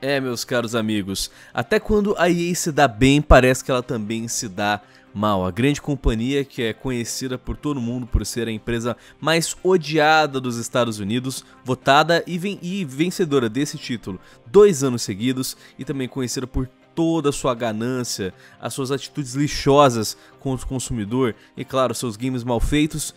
É, meus caros amigos, até quando a EA se dá bem, parece que ela também se dá mal. A grande companhia que é conhecida por todo mundo por ser a empresa mais odiada dos Estados Unidos, votada e, ven e vencedora desse título dois anos seguidos e também conhecida por toda a sua ganância, as suas atitudes lixosas com o consumidor e, claro, seus games mal feitos,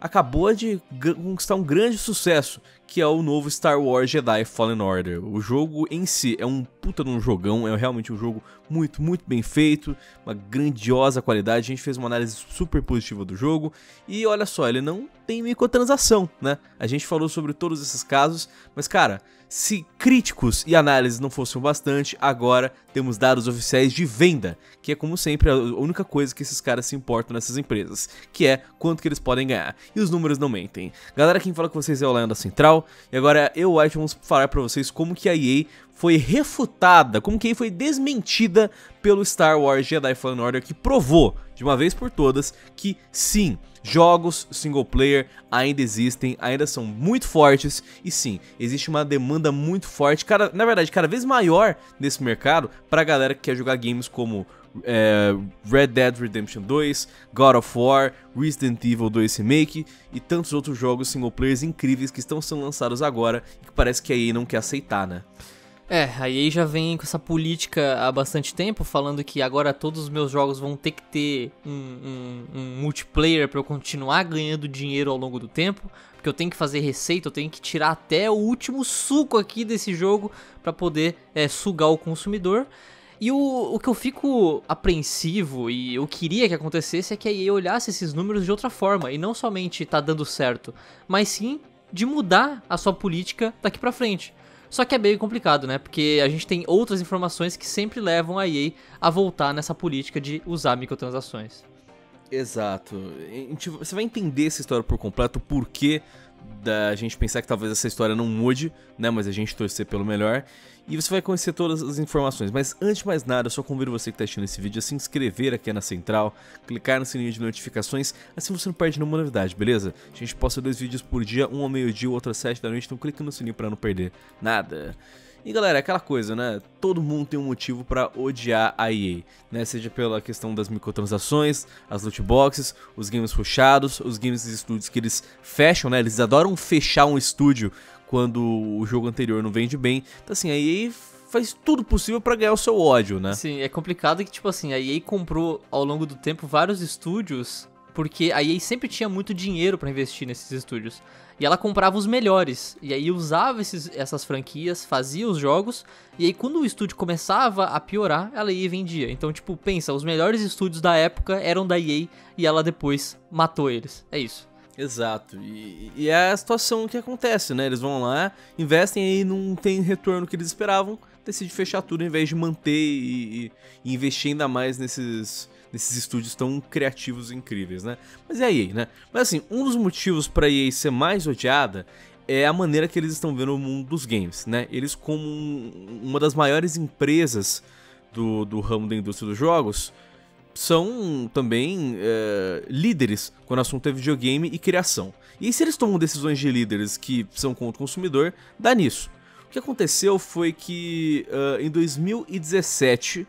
acabou de conquistar um grande sucesso, que é o novo Star Wars Jedi Fallen Order. O jogo em si é um puta de um jogão, é realmente um jogo muito, muito bem feito, uma grandiosa qualidade. A gente fez uma análise super positiva do jogo e olha só, ele não tem microtransação, né? A gente falou sobre todos esses casos, mas cara, se críticos e análises não fossem bastante, agora temos dados oficiais de venda, que é como sempre a única coisa que esses caras se importam nessas empresas, que é quanto que eles podem ganhar. E os números não mentem. Galera, quem fala com vocês é o Leandro Central, e agora eu, White, vamos falar para vocês como que a EA foi refutada, como que foi desmentida pelo Star Wars Jedi Fallen Order, que provou, de uma vez por todas, que sim, jogos single player ainda existem, ainda são muito fortes e sim, existe uma demanda muito forte, cara, na verdade, cada vez maior nesse mercado para a galera que quer jogar games como é, Red Dead Redemption 2, God of War, Resident Evil 2 Remake e tantos outros jogos single players incríveis que estão sendo lançados agora e que parece que a EA não quer aceitar, né? É, a EA já vem com essa política há bastante tempo, falando que agora todos os meus jogos vão ter que ter um, um, um multiplayer para eu continuar ganhando dinheiro ao longo do tempo, porque eu tenho que fazer receita, eu tenho que tirar até o último suco aqui desse jogo para poder é, sugar o consumidor. E o, o que eu fico apreensivo e eu queria que acontecesse é que a EA olhasse esses números de outra forma e não somente tá dando certo, mas sim de mudar a sua política daqui para frente. Só que é meio complicado, né? Porque a gente tem outras informações que sempre levam a EA a voltar nessa política de usar microtransações. Exato. Você vai entender essa história por completo, o porquê da gente pensar que talvez essa história não mude, né? Mas a gente torcer pelo melhor. E você vai conhecer todas as informações. Mas antes de mais nada, eu só convido você que está assistindo esse vídeo a se inscrever aqui na Central, clicar no sininho de notificações, assim você não perde nenhuma novidade, beleza? A gente posta dois vídeos por dia, um ao meio-dia, outro às sete da noite, então clica no sininho para não perder nada. E galera, é aquela coisa, né? Todo mundo tem um motivo para odiar a EA, né? Seja pela questão das microtransações, as loot boxes, os games fechados, os games de estúdios que eles fecham, né? Eles adoram fechar um estúdio quando o jogo anterior não vende bem. Então assim, a EA faz tudo possível para ganhar o seu ódio, né? Sim, é complicado que tipo assim, a EA comprou ao longo do tempo vários estúdios porque a EA sempre tinha muito dinheiro para investir nesses estúdios. E ela comprava os melhores. E aí usava esses, essas franquias, fazia os jogos. E aí quando o estúdio começava a piorar, ela ia e vendia. Então, tipo, pensa, os melhores estúdios da época eram da EA e ela depois matou eles. É isso. Exato. E, e é a situação que acontece, né? Eles vão lá, investem e não tem retorno que eles esperavam, decide fechar tudo em vez de manter e, e investir ainda mais nesses nesses estúdios tão criativos e incríveis, né? Mas é a EA, né? Mas assim, um dos motivos para a EA ser mais odiada é a maneira que eles estão vendo o mundo dos games, né? Eles como uma das maiores empresas do, do ramo da indústria dos jogos são também é, líderes quando o assunto é videogame e criação. E se eles tomam decisões de líderes que são contra o consumidor, dá nisso. O que aconteceu foi que uh, em 2017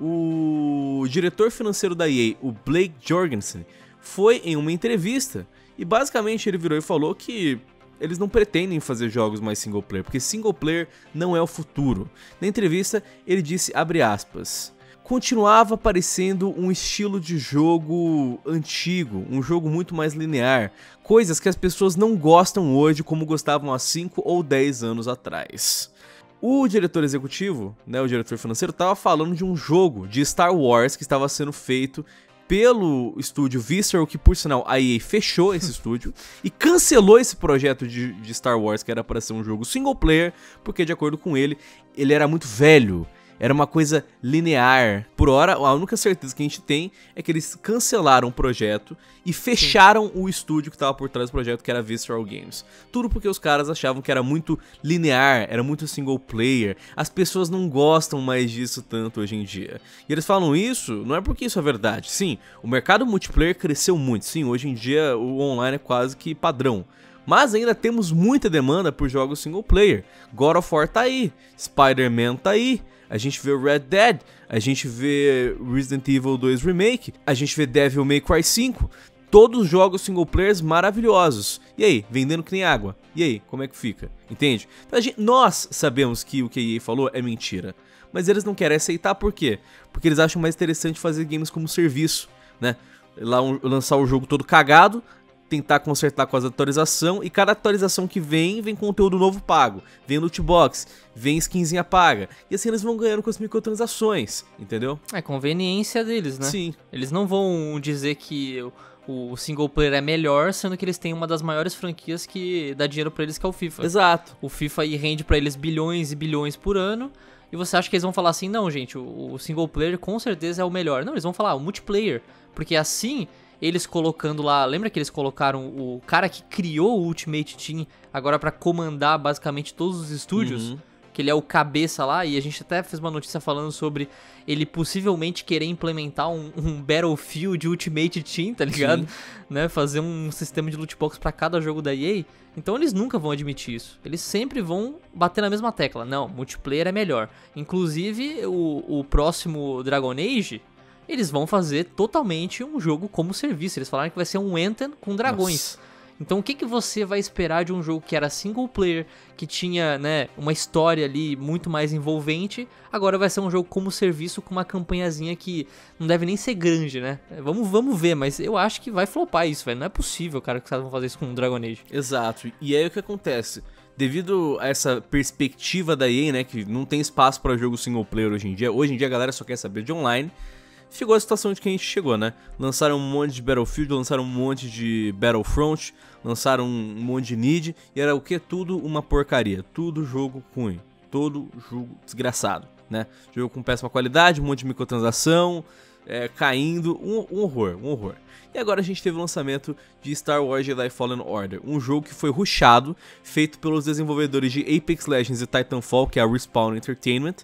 o diretor financeiro da EA, o Blake Jorgensen, foi em uma entrevista e basicamente ele virou e falou que eles não pretendem fazer jogos mais single player, porque single player não é o futuro. Na entrevista, ele disse, abre aspas, continuava parecendo um estilo de jogo antigo, um jogo muito mais linear, coisas que as pessoas não gostam hoje como gostavam há 5 ou 10 anos atrás. O diretor executivo, né, o diretor financeiro, estava falando de um jogo de Star Wars que estava sendo feito pelo estúdio Visceral, que por sinal a EA fechou esse estúdio e cancelou esse projeto de, de Star Wars que era para ser um jogo single player, porque de acordo com ele, ele era muito velho era uma coisa linear. Por hora, a única certeza que a gente tem é que eles cancelaram o projeto e fecharam Sim. o estúdio que estava por trás do projeto, que era Visceral Games. Tudo porque os caras achavam que era muito linear, era muito single player. As pessoas não gostam mais disso tanto hoje em dia. E eles falam isso, não é porque isso é verdade. Sim, o mercado multiplayer cresceu muito. Sim, hoje em dia o online é quase que padrão. Mas ainda temos muita demanda por jogos single player. God of War tá aí, Spider-Man tá aí, a gente vê Red Dead, a gente vê Resident Evil 2 Remake, a gente vê Devil May Cry 5. Todos jogos single players maravilhosos. E aí, vendendo que nem água. E aí, como é que fica? Entende? Então, gente, nós sabemos que o que a EA falou é mentira. Mas eles não querem aceitar por quê? Porque eles acham mais interessante fazer games como serviço, né? Lá um, lançar o jogo todo cagado, tentar consertar com as atualizações e cada atualização que vem, vem conteúdo novo pago, vem loot box, vem skinzinha paga. E assim eles vão ganhando com as microtransações, entendeu? É conveniência deles, né? Sim. Eles não vão dizer que o single player é melhor, sendo que eles têm uma das maiores franquias que dá dinheiro para eles, que é o FIFA. Exato. O FIFA aí rende para eles bilhões e bilhões por ano. E você acha que eles vão falar assim, não, gente, o single player com certeza é o melhor. Não, eles vão falar o multiplayer. Porque assim eles colocando lá, lembra que eles colocaram o cara que criou o Ultimate Team agora para comandar basicamente todos os estúdios? Uhum. Que ele é o cabeça lá, e a gente até fez uma notícia falando sobre ele possivelmente querer implementar um, um Battlefield Ultimate Team, tá ligado? Né? Fazer um sistema de loot box para cada jogo da EA. Então eles nunca vão admitir isso. Eles sempre vão bater na mesma tecla. Não, multiplayer é melhor. Inclusive, o, o próximo Dragon Age, eles vão fazer totalmente um jogo como serviço. Eles falaram que vai ser um Anthem com dragões. Nossa. Então o que, que você vai esperar de um jogo que era single player, que tinha né, uma história ali muito mais envolvente, agora vai ser um jogo como serviço com uma campanhazinha que não deve nem ser grande, né? Vamos, vamos ver, mas eu acho que vai flopar isso, velho. Não é possível, cara, que os caras vão fazer isso com o Dragon Age. Exato. E aí o que acontece? Devido a essa perspectiva da EA, né, que não tem espaço para jogo single player hoje em dia, hoje em dia a galera só quer saber de online chegou a situação de que a gente chegou, né? Lançaram um monte de Battlefield, lançaram um monte de Battlefront, lançaram um monte de Need, e era o que? Tudo uma porcaria. Tudo jogo ruim. Todo jogo desgraçado, né? Jogo com péssima qualidade, um monte de microtransação, é, caindo, um, um horror, um horror. E agora a gente teve o lançamento de Star Wars Jedi Fallen Order, um jogo que foi rushado, feito pelos desenvolvedores de Apex Legends e Titanfall, que é a Respawn Entertainment,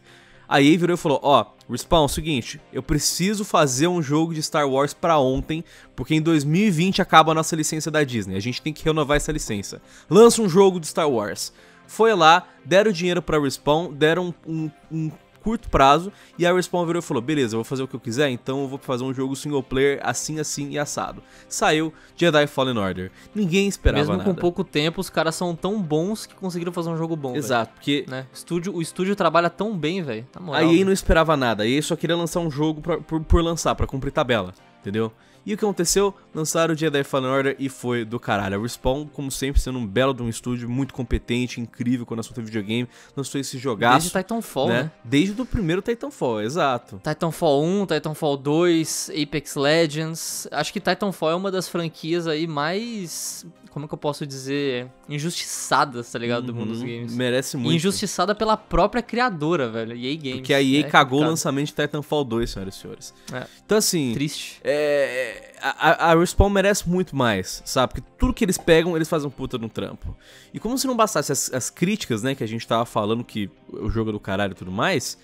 a EA virou e falou: Ó, oh, Respawn, é seguinte, eu preciso fazer um jogo de Star Wars para ontem, porque em 2020 acaba a nossa licença da Disney. A gente tem que renovar essa licença. Lança um jogo de Star Wars. Foi lá, deram dinheiro pra Respawn, deram um, um curto prazo. E a Respawn virou e falou: beleza, eu vou fazer o que eu quiser, então eu vou fazer um jogo single player assim, assim e assado. Saiu Jedi Fallen Order. Ninguém esperava Mesmo nada. com pouco tempo, os caras são tão bons que conseguiram fazer um jogo bom. Exato, véio. porque. Né? Estúdio, o estúdio trabalha tão bem, velho. A EA não esperava nada, a EA só queria lançar um jogo pra, por, por lançar, para cumprir tabela, entendeu? E o que aconteceu? Lançaram o Jedi Fallen Order e foi do caralho. A Respawn, como sempre, sendo um belo de um estúdio muito competente, incrível quando assunto é videogame, lançou esse jogaço. Desde Titanfall, né? né? Desde o primeiro Titanfall, exato. Titanfall 1, Titanfall 2, Apex Legends. Acho que Titanfall é uma das franquias aí mais como é que eu posso dizer, injustiçadas, tá ligado, do mundo dos uhum. games. Merece muito. Injustiçada pela própria criadora, velho, EA Games. Porque a EA é cagou o lançamento de Titanfall 2, senhoras e senhores. É. Então assim... Triste. É, a, a Respawn merece muito mais, sabe? Porque tudo que eles pegam, eles fazem um puta no trampo. E como se não bastasse as, as críticas, né, que a gente tava falando que o jogo é do caralho e tudo mais,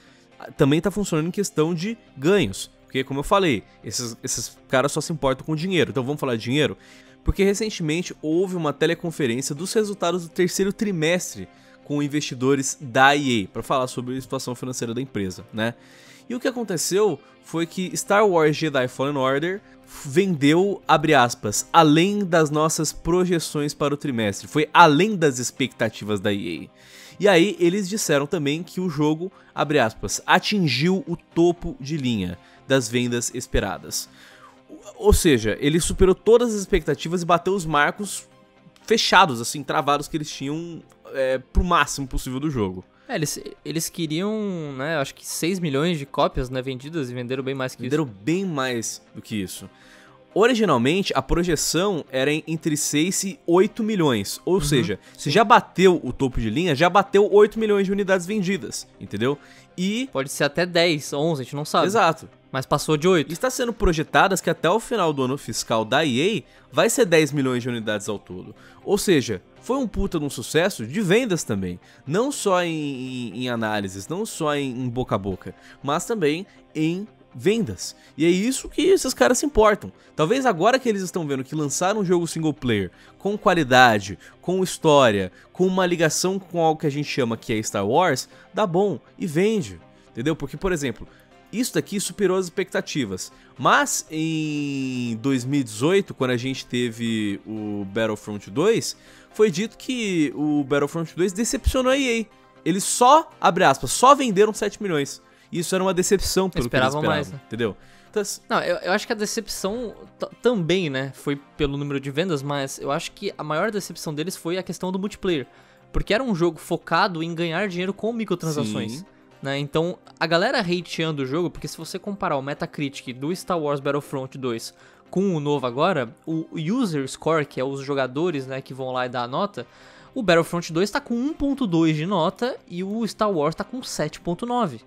também tá funcionando em questão de ganhos. Porque, como eu falei, esses, esses caras só se importam com dinheiro. Então vamos falar de dinheiro? Porque recentemente houve uma teleconferência dos resultados do terceiro trimestre com investidores da EA para falar sobre a situação financeira da empresa, né? E o que aconteceu foi que Star Wars Jedi Fallen Order vendeu, abre aspas, além das nossas projeções para o trimestre, foi além das expectativas da EA. E aí eles disseram também que o jogo, abre aspas, atingiu o topo de linha das vendas esperadas. Ou seja, ele superou todas as expectativas e bateu os marcos fechados, assim, travados que eles tinham é, pro máximo possível do jogo. É, eles, eles queriam, né, acho que 6 milhões de cópias né, vendidas e venderam bem mais que venderam isso. Venderam bem mais do que isso. Originalmente, a projeção era entre 6 e 8 milhões. Ou uhum. seja, se já bateu o topo de linha, já bateu 8 milhões de unidades vendidas, entendeu? E. Pode ser até 10, 11, a gente não sabe. Exato. Mas passou de 8. Está sendo projetadas que até o final do ano fiscal da EA vai ser 10 milhões de unidades ao todo. Ou seja, foi um puta de um sucesso de vendas também. Não só em, em, em análises, não só em, em, boca a boca, mas também em vendas. E é isso que esses caras se importam. Talvez agora que eles estão vendo que lançar um jogo single player com qualidade, com história, com uma ligação com algo que a gente chama que é Star Wars, dá bom e vende. Entendeu? Porque, por exemplo, isso daqui superou as expectativas. Mas em 2018, quando a gente teve o Battlefront 2, foi dito que o Battlefront 2 decepcionou a EA. Eles só, abre aspas, só venderam 7 milhões. Isso era uma decepção pelo que eles esperavam, mais, né? entendeu? Então, não, eu, eu, acho que a decepção também, né, foi pelo número de vendas, mas eu acho que a maior decepção deles foi a questão do multiplayer. Porque era um jogo focado em ganhar dinheiro com microtransações. Sim. Né? Então, a galera hateando o jogo, porque se você comparar o Metacritic do Star Wars Battlefront 2 com o novo agora, o User Score, que é os jogadores né, que vão lá e dar a nota, o Battlefront 2 está com 1.2 de nota e o Star Wars está com 7.9.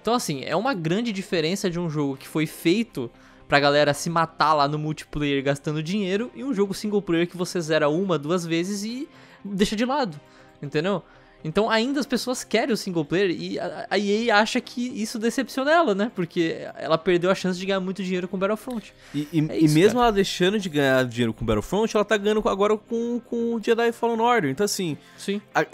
Então, assim, é uma grande diferença de um jogo que foi feito pra galera se matar lá no multiplayer gastando dinheiro e um jogo single player que você zera uma, duas vezes e deixa de lado, entendeu? Então ainda as pessoas querem o single player e a EA acha que isso decepciona ela, né? Porque ela perdeu a chance de ganhar muito dinheiro com Battlefront. E, e, é isso, e mesmo cara. ela deixando de ganhar dinheiro com Battlefront, ela tá ganhando agora com, com o Jedi Fallen Order. Então assim, Sim. A,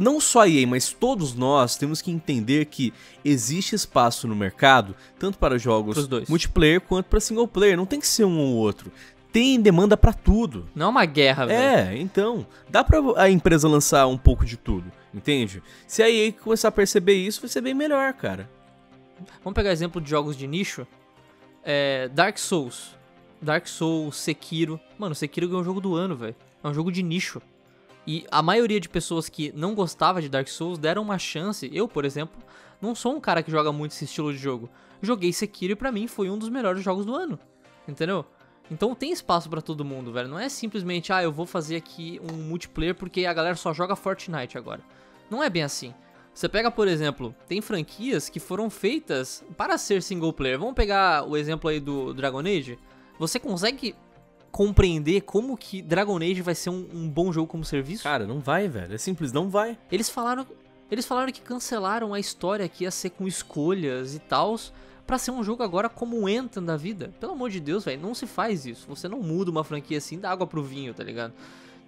não só a EA, mas todos nós temos que entender que existe espaço no mercado, tanto para jogos multiplayer quanto para single player. Não tem que ser um ou outro tem demanda para tudo. Não é uma guerra, velho. É, então, dá pra a empresa lançar um pouco de tudo. Entende? Se a EA começar a perceber isso, vai ser bem melhor, cara. Vamos pegar exemplo de jogos de nicho. É, Dark Souls. Dark Souls, Sekiro. Mano, Sekiro ganhou o jogo do ano, velho. É um jogo de nicho. E a maioria de pessoas que não gostava de Dark Souls deram uma chance. Eu, por exemplo, não sou um cara que joga muito esse estilo de jogo. Joguei Sekiro e pra mim foi um dos melhores jogos do ano. Entendeu? Então tem espaço para todo mundo, velho. Não é simplesmente, ah, eu vou fazer aqui um multiplayer porque a galera só joga Fortnite agora. Não é bem assim. Você pega, por exemplo, tem franquias que foram feitas para ser single player. Vamos pegar o exemplo aí do Dragon Age. Você consegue compreender como que Dragon Age vai ser um, um bom jogo como serviço? Cara, não vai, velho. É simples, não vai. Eles falaram, eles falaram que cancelaram a história que ia ser com escolhas e tals para ser um jogo agora como o Anthem da vida. Pelo amor de Deus, velho, não se faz isso. Você não muda uma franquia assim da água pro vinho, tá ligado?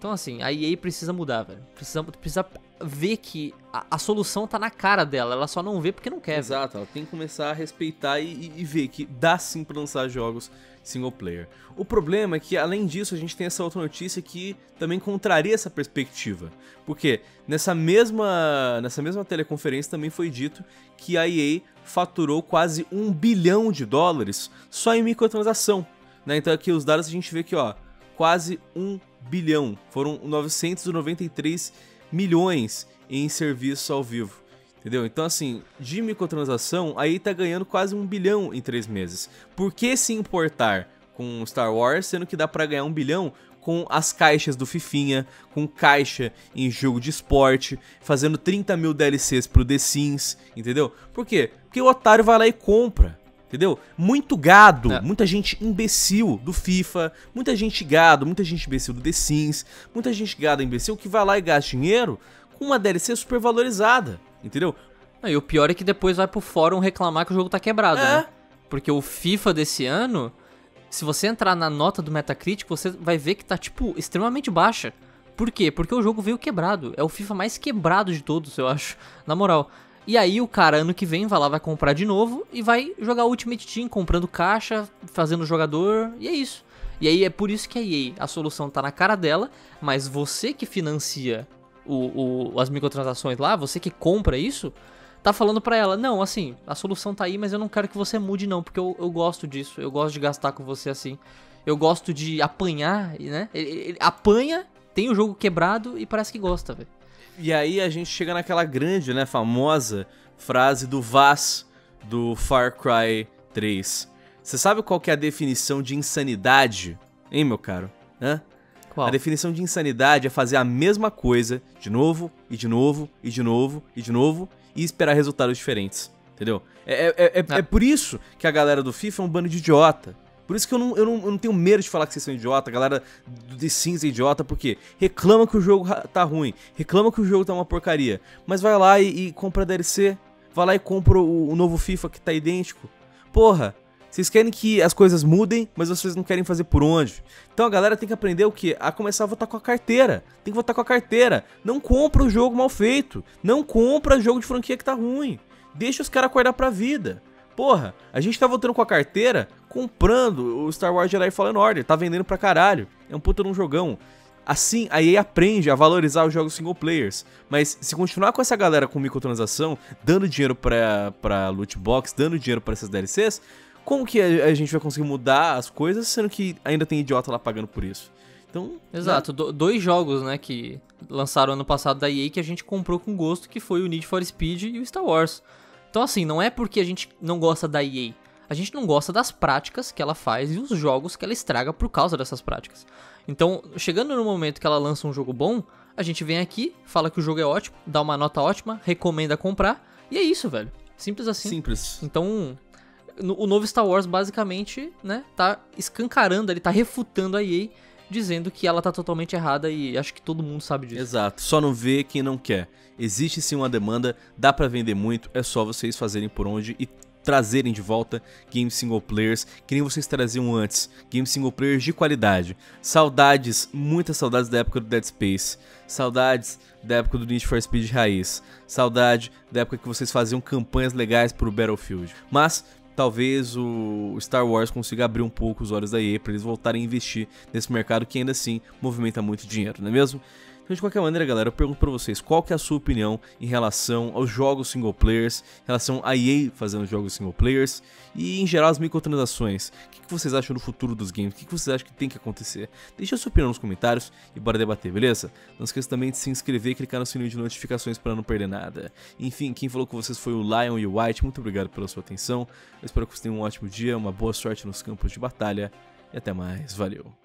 Então, assim, a EA precisa mudar, velho. Precisa, precisa ver que a, a, solução tá na cara dela. Ela só não vê porque não quer. Exato, ela tem que começar a respeitar e, e, e, ver que dá sim pra lançar jogos single player. O problema é que, além disso, a gente tem essa outra notícia que também contraria essa perspectiva. Porque nessa mesma, nessa mesma teleconferência também foi dito que a EA faturou quase um bilhão de dólares só em microtransação. Né? Então aqui os dados a gente vê que, ó, quase um bilhão. Foram 993 milhões em serviço ao vivo. Entendeu? Então, assim, de microtransação, aí tá ganhando quase um bilhão em três meses. Por que se importar com Star Wars, sendo que dá para ganhar um bilhão com as caixas do Fifinha, com caixa em jogo de esporte, fazendo 30 mil DLCs pro The Sims, entendeu? Por quê? Porque o otário vai lá e compra. Entendeu? Muito gado, é. muita gente imbecil do FIFA, muita gente gado, muita gente imbecil do The Sims, muita gente gado imbecil que vai lá e gasta dinheiro com uma DLC super valorizada, entendeu? E o pior é que depois vai pro fórum reclamar que o jogo tá quebrado, é. né? Porque o FIFA desse ano, se você entrar na nota do Metacritic, você vai ver que tá, tipo, extremamente baixa. Por quê? Porque o jogo veio quebrado. É o FIFA mais quebrado de todos, eu acho. Na moral. E aí o cara ano que vem vai lá, vai comprar de novo e vai jogar Ultimate Team, comprando caixa, fazendo jogador, e é isso. E aí é por isso que a EA, a solução tá na cara dela, mas você que financia o, o, as microtransações lá, você que compra isso, tá falando pra ela, não, assim, a solução tá aí, mas eu não quero que você mude não, porque eu, eu gosto disso, eu gosto de gastar com você assim. Eu gosto de apanhar, né? Ele, ele apanha, tem o jogo quebrado e parece que gosta, velho. E aí a gente chega naquela grande, né, famosa frase do Vaz do Far Cry 3. Você sabe qual que é a definição de insanidade? Hein, meu caro? Hã? Qual? A definição de insanidade é fazer a mesma coisa de novo, e de novo, e de novo, e de novo, e esperar resultados diferentes. Entendeu? É, é, é, é, é por isso que a galera do FIFA é um bando de idiota. Por isso que eu não, eu, não, eu não tenho medo de falar que vocês são idiota, galera do The Sims é idiota, porque reclama que o jogo tá ruim, reclama que o jogo tá uma porcaria, mas vai lá e, e compra DLC, vai lá e compra o, o novo FIFA que tá idêntico. Porra, vocês querem que as coisas mudem, mas vocês não querem fazer por onde. Então a galera tem que aprender o que? A começar a votar com a carteira. Tem que votar com a carteira. Não compra o jogo mal feito. Não compra jogo de franquia que tá ruim. Deixa os caras acordar pra vida. Porra, a gente tá votando com a carteira, comprando o Star Wars Jedi Fallen Order. Tá vendendo pra caralho. É um puta de jogão. Assim, a EA aprende a valorizar os jogos single players. Mas se continuar com essa galera com microtransação, dando dinheiro pra, pra loot box, dando dinheiro pra essas DLCs, como que a, a gente vai conseguir mudar as coisas, sendo que ainda tem idiota lá pagando por isso? Então, Exato, né? dois jogos, né, que lançaram ano passado da EA que a gente comprou com gosto, que foi o Need for Speed e o Star Wars. Então assim, não é porque a gente não gosta da EA, a gente não gosta das práticas que ela faz e os jogos que ela estraga por causa dessas práticas. Então, chegando no momento que ela lança um jogo bom, a gente vem aqui, fala que o jogo é ótimo, dá uma nota ótima, recomenda comprar, e é isso, velho. Simples assim. Simples. Então, o novo Star Wars basicamente, né, tá escancarando, ele tá refutando a EA, dizendo que ela tá totalmente errada e acho que todo mundo sabe disso. Exato, só não vê quem não quer. Existe sim uma demanda, dá para vender muito, é só vocês fazerem por onde e trazerem de volta games single players que nem vocês traziam antes, games single players de qualidade. Saudades, muitas saudades da época do Dead Space, saudades da época do Need for Speed raiz, saudade da época que vocês faziam campanhas legais pro Battlefield. Mas talvez o Star Wars consiga abrir um pouco os olhos da EA para eles voltarem a investir nesse mercado que ainda assim movimenta muito dinheiro, não é mesmo? Então, de qualquer maneira, galera, eu pergunto pra vocês, qual que é a sua opinião em relação aos jogos single players, em relação a EA fazendo jogos single players e, em geral, as microtransações? O que, que vocês acham do futuro dos games? O que, que vocês acham que tem que acontecer? Deixa a sua opinião nos comentários e bora debater, beleza? Não esqueça também de se inscrever e clicar no sininho de notificações para não perder nada. Enfim, quem falou com vocês foi o Lion e o White, muito obrigado pela sua atenção. Eu espero que vocês tenham um ótimo dia, uma boa sorte nos campos de batalha e até mais, valeu!